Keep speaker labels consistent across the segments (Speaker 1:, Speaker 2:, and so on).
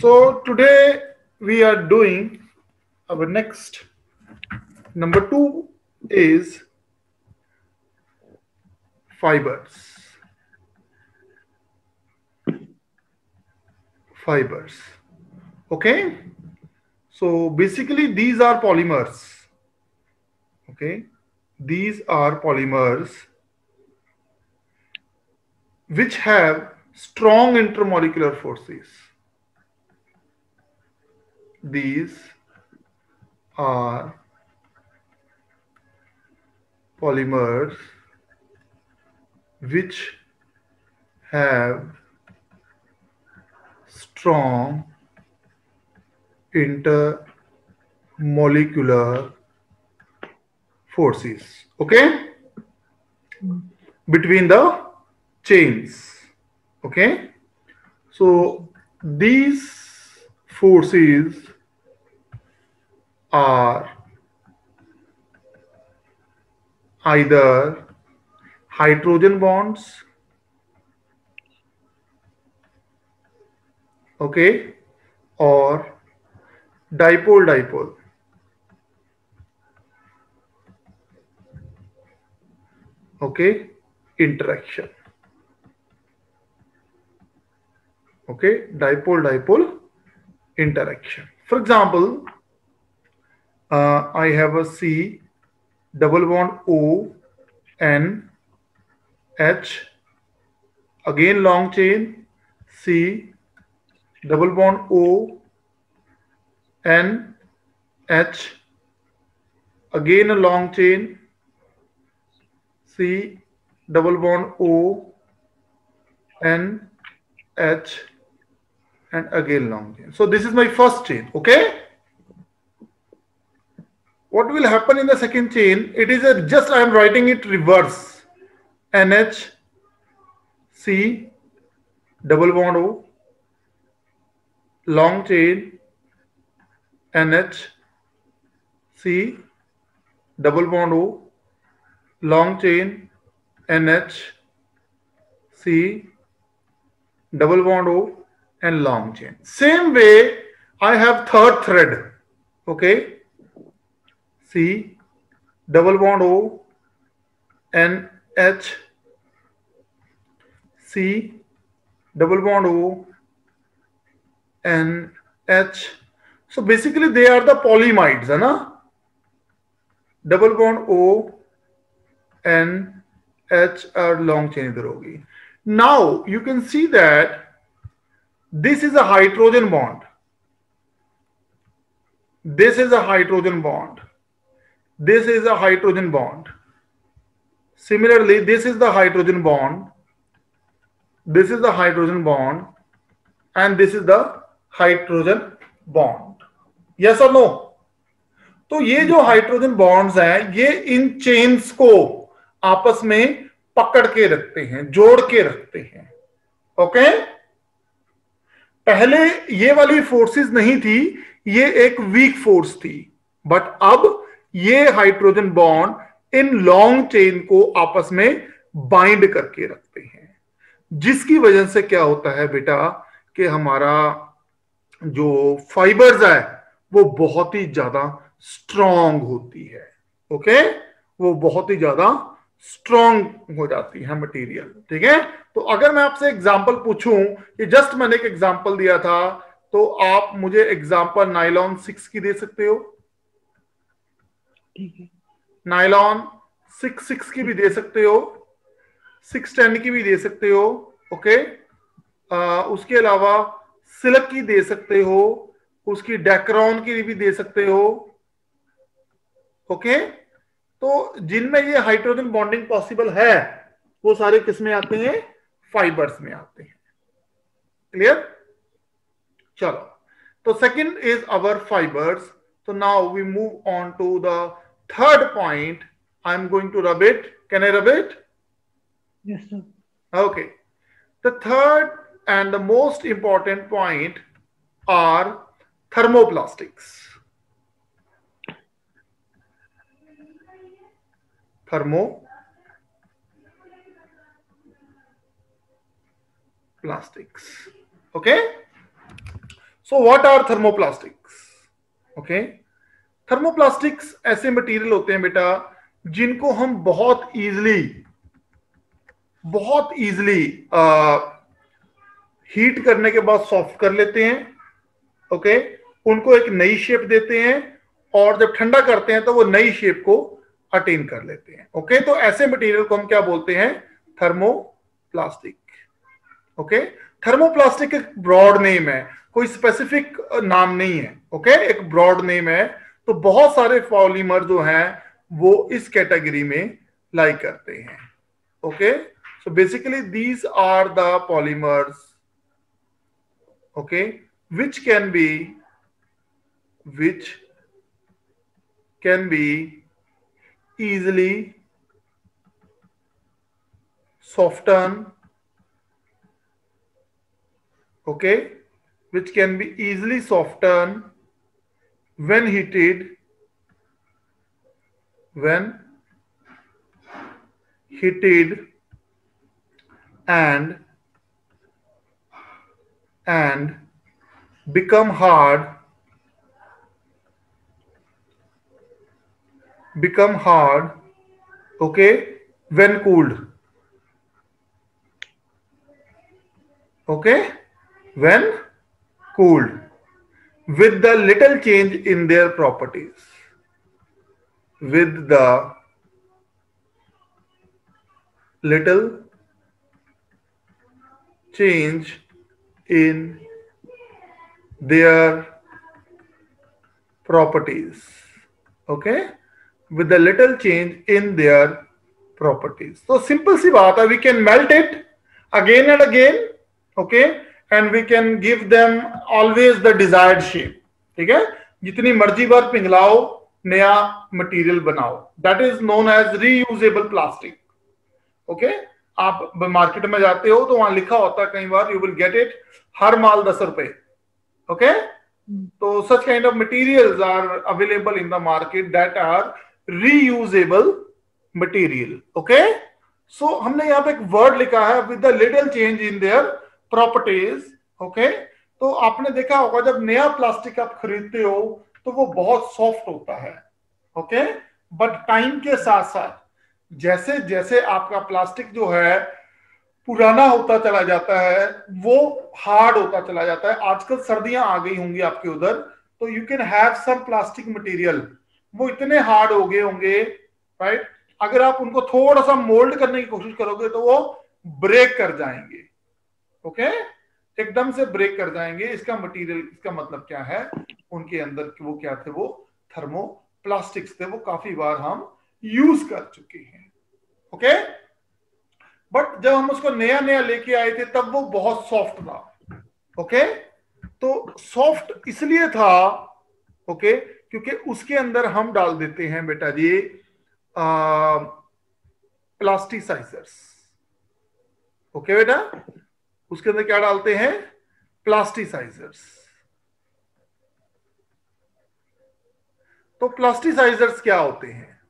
Speaker 1: So today we are doing our next number two is fibers. Fibers. Okay. So basically these are polymers. Okay. These are polymers which have strong intermolecular forces. These are polymers which have strong intermolecular forces. Okay? Hmm. Between the chains. Okay? So these forces are either hydrogen bonds okay or dipole dipole. Okay? Interaction okay dipole dipole interaction. For example uh, I have a C double bond O N H again long chain C double bond O N H again a long chain C double bond O N H and again long chain. So this is my first chain, okay? what will happen in the second chain? It is a just I am writing it reverse. NH C double bond O long chain NH C double bond O long chain NH C double bond O and long chain. Same way, I have third thread. Okay. C, double bond O, N, H, C, double bond O, N, H. So basically, they are the polyamides, right? Double bond O N H R long chain इधर होगी now you can this is a hydrogen bond. This is a hydrogen bond this is a hydrogen bond. Similarly, this is the hydrogen bond. This is the hydrogen bond. And this is the hydrogen bond. Yes or no? तो ये जो hydrogen bonds हैं ये in chains को आपस में पकड़ के रखते हैं जोड़ के रखते हैं ओके पहले ये वाली फोर्सेस नहीं थी, ये एक वीक फोर्स थी। बट अब ये हाइड्रोजन बॉन्ड इन लॉन्ग चेन को आपस में बाइंड करके रखते हैं। जिसकी वजह से क्या होता है बेटा कि हमारा जो फाइबर्स है, वो बहुत ही ज़्यादा स्ट्रॉन्ग होती है। ओके वो बहुत ही ज़्यादा स्ट्रॉन्ग हो जाती है मटेरियल ठीक है? तो अगर मैं आपसे एग्ज़ाम्पल पूछूँ कि जस्ट मैंने एक एग्ज़ाम्पल दिया था तो आप मुझे एग्ज़ाम्पल नाइलॉन सिक्स की दे सकते हो? नाइलॉन सिक्स सिक्स की भी दे सकते हो। सिक्स टेन की भी दे सकते हो ओके आ, उसके अलावा सिल्क की दे सकते हो उसकी डेक्रॉन की भी दे सकते हो ओके तो जिनमें ये हाइड्रोजन बॉन्डिंग पॉसिबल है वो सारे किसमें आते हैं? फाइबर्स में आते हैं। क्लियर चलो। तो सेकंड इज़ अवर फाइबर्स तो now we move on to the third point I am going to rub it can I
Speaker 2: rub it
Speaker 1: okay the third and the most important point are thermoplastics thermo plastics. Okay? So, what are thermoplastics? Okay? Thermoplastics ऐसे material होते हैं बेटा, जिनको हम बहुत easily बहुत easily heat करने के बाद सॉफ्ट कर लेते हैं ओके उनको एक नई शेप देते हैं और जब ठंडा करते हैं तो वो नई शेप को अटेन कर लेते हैं ओके तो ऐसे मटेरियल को हम क्या बोलते हैं? थर्मोप्लास्टिक ओके थर्मोप्लास्टिक एक ब्रॉड नेम है, कोई स्पेसिफिक नाम नहीं है ओके एक ब्रॉड नेम है तो बहुत सारे पॉलीमर जो हैं, वो इस कैटेगरी में लाई करते हैं okay so basically these are the polymers okay which can be which can be easily soften okay which can be easily softened when heated when heated and and become hard become hard okay when cooled okay when cooled with the little change in their properties. With the little change in their properties. Okay? With the little change in their properties. So simple si baat hai, we can melt it again and again. Okay? And we can give them always the desired shape. ठीक है? जितनी मर्ज़ी बार पिघलाओ नया material बनाओ। That is known as reusable plastic okay आप market में जाते हो तो वहाँ लिखा होता है कई बार यू विल गेट इट हर माल दस रुपए. ओके तो such kind of materials are available in the market that are reusable material okay so हमने यहाँ पे एक वर्ड लिखा है with the little change in their properties okay तो आपने देखा होगा, जब नया प्लास्टिक आप खरीदते हो तो वो बहुत सॉफ्ट होता है ओके बट टाइम के साथ साथ जैसे जैसे आपका प्लास्टिक जो है, पुराना होता चला जाता है, वो हार्ड होता चला जाता है। आजकल सर्दियाँ आ गई होंगी आपके उधर तो you can have some plastic material वो इतने हार्ड हो गए होंगे राइट अगर आप उनको थोड़ा सा मोल्ड करने की कोशिश करोगे तो वो ब्रेक कर जाएँगे। ओके? एकदम से ब्रेक कर जाएँगे। इसका मटेरियल इसका मतलब क्या है? उनके अंदर वो क्या थे? वो थर्मो प्लास्टिक्स थे। वो काफ़ी बार हम यूज़ कर चुके हैं। ओके? बट जब हम उसको नया नया लेके आए थे, तब वो बहुत सॉफ्ट था। ओके? तो सॉफ्ट इसलिए था, ओके, क्योंकि उसके अंदर हम डाल देते हैं, बेटा जी प्लास्टिसाइजर्स ओके बेटा? उसके अंदर क्या डालते हैं? प्लास्टिसाइजर्स तो प्लास्टिसाइजर्स क्या होते हैं?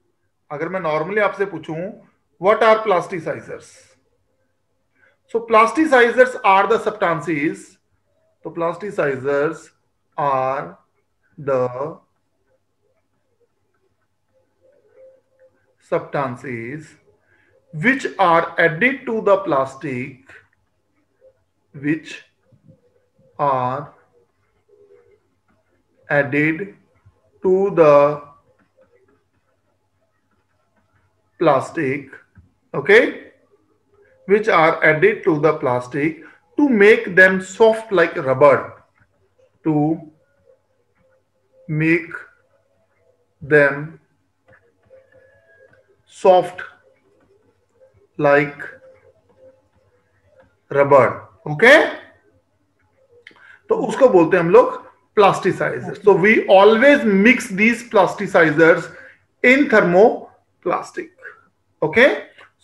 Speaker 1: अगर मैं नॉर्मली आपसे पूछूँ what are plasticizers so plasticizers are the substances तो plasticizers are the substances which are added to the plastic which are added to the plastic okay? Which are added to the plastic to make them soft like rubber to make them soft like rubber okay? तो उसको बोलते हैं हम लोग plasticizer so we always mix these plasticizers in thermo plastic okay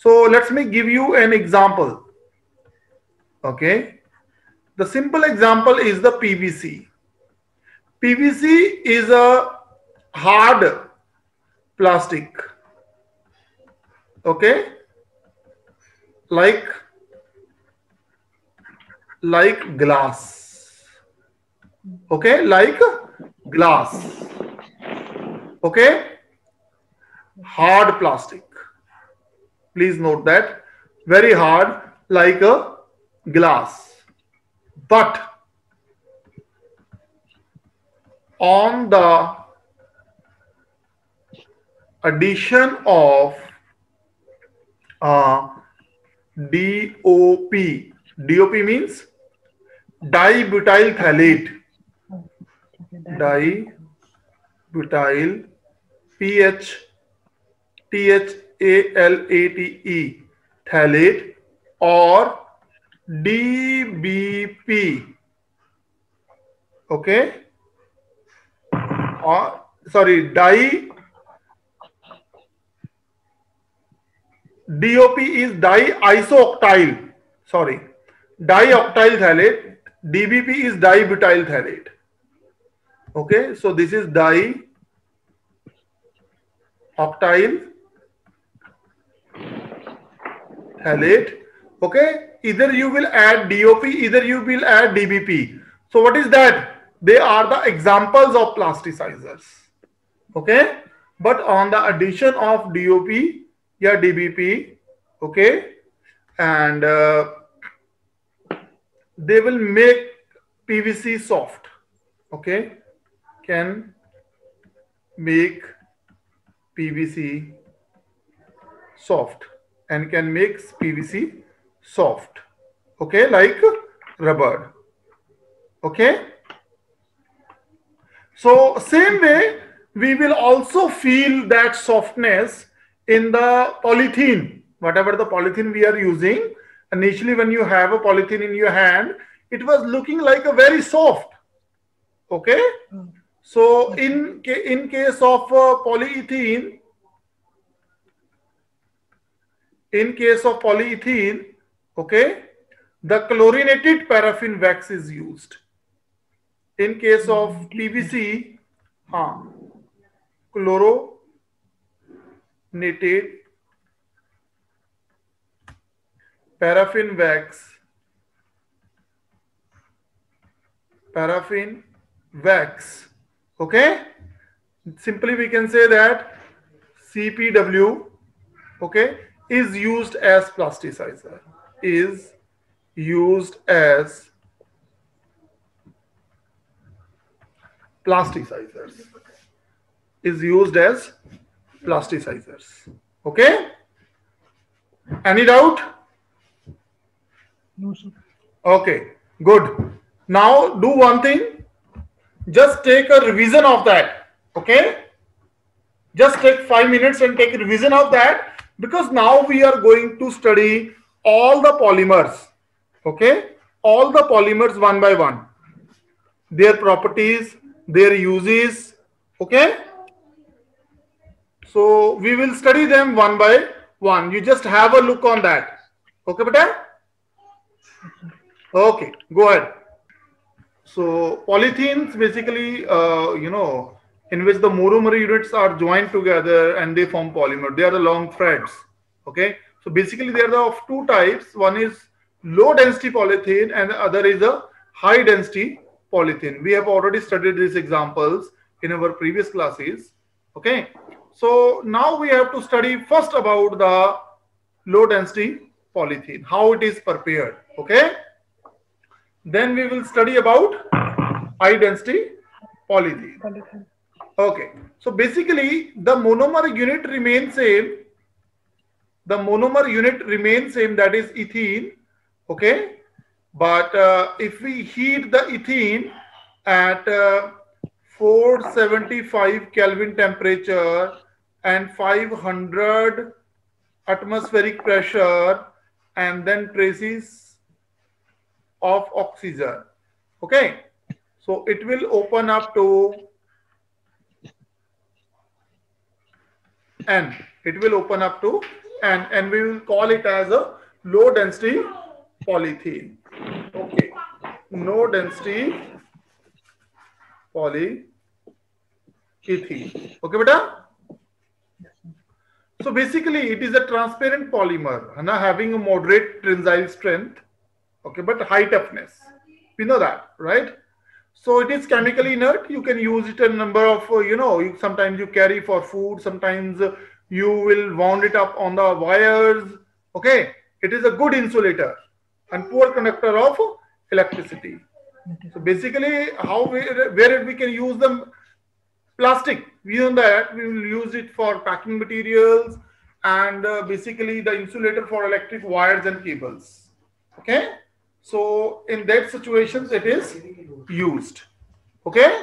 Speaker 1: so let's me give you an example okay the simple example is the PVC PVC is a hard plastic okay like like glass. Okay, like glass. Okay, hard plastic. Please note that very hard like a glass. But on the addition of uh, DOP. DOP means di butyl phthalate di butyl P H T H A L A T E phthalate और DBP okay और sorry di DOP is di isooctyl sorry dioctyl phthalate. DBP is dibutyl phthalate. Okay, so this is dioctyl phthalate. Okay, either you will add DOP, either you will add DBP. So what is that? They are the examples of plasticizers. Okay, but on the addition of DOP yeah dbp okay and uh, they will make pvc soft. Okay? Can make pvc soft and can make pvc soft. Okay? Like rubber. Okay? So same way we will also feel that softness in the polythene, whatever the polythene we are using, initially when you have a polythene in your hand, it was looking like a very soft. Okay. So in, in case of uh, polyethylene, in case of polyethylene, okay, the chlorinated paraffin wax is used. In case of PVC, huh, chloro paraffin wax paraffin wax okay simply we can say that cpw okay is used as plasticizer is used as plasticizers is used as plasticizers. Okay? Any doubt?
Speaker 2: No, sir.
Speaker 1: Okay, good. Now do one thing. Just take a revision of that. Okay? Just take five minutes and take a revision of that because now we are going to study all the polymers. Okay? All the polymers one by one. Their properties, their uses. Okay? So we will study them one by one. You just have a look on that. Okay, beta? Okay, go ahead. So polythenes basically, uh, you know, in which the monomer units are joined together and they form polymer. They are the long threads. Okay. So basically they are of two types. One is low density polythene and the other is a high density polythene. We have already studied these examples in our previous classes. Okay. So now we have to study first about the low density polythene, how it is prepared. Okay. Then we will study about high density polythene. Okay. So basically the monomer unit remains same. The monomer unit remains same that is ethene. Okay. But uh, if we heat the ethene at uh, 475 Kelvin temperature and 500 atmospheric pressure and then traces of oxygen. Okay. So it will open up to N. It will open up to N and we will call it as a low density polythene. Okay. Low density polyethylene. Okay, beta? So basically, it is a transparent polymer, having a moderate tensile strength. Okay, but high toughness. We know that, right? So it is chemically inert. You can use it a number of, uh, you know, you, sometimes you carry for food, sometimes uh, you will wound it up on the wires. Okay, it is a good insulator and poor conductor of electricity. So basically, how we, where we can use them, plastic. We know that we will use it for packing materials and uh, basically the insulator for electric wires and cables. Okay, so in that situations it is used. Okay.